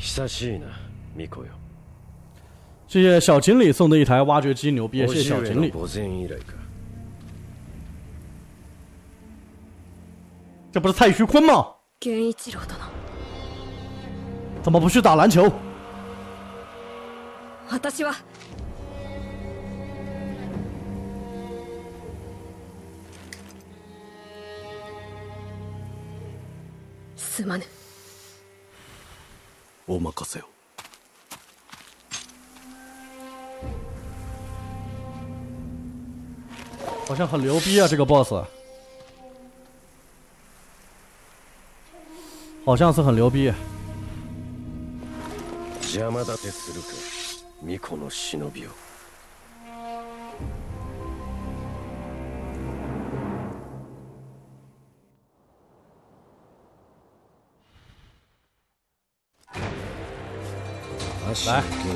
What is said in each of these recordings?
久しいなミコよ谢谢小锦鲤送的一台挖掘机，牛逼！谢谢小叔锦鲤，上の御前以来か这不是蔡徐坤吗？源一郎殿怎么不去打篮球？私はすまぬ お任せを。好像很牛逼啊，这个 boss，好像是很牛逼。邪魔立てするか巫女の忍びを来健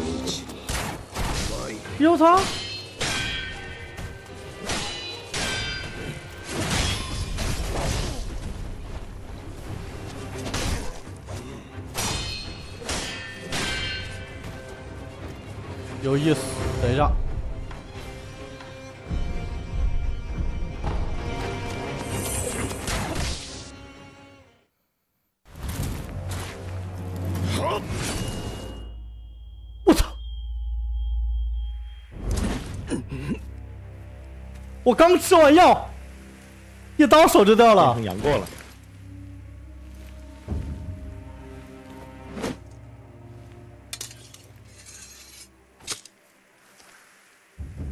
一我操！有意思，等一下。我 我刚吃完药，一刀手就掉了。养过了。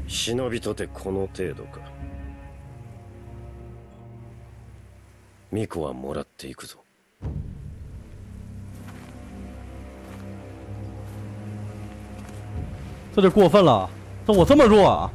忍びとてこの程度か巫女はもらっていくぞ这就过分了，这 我这么弱啊！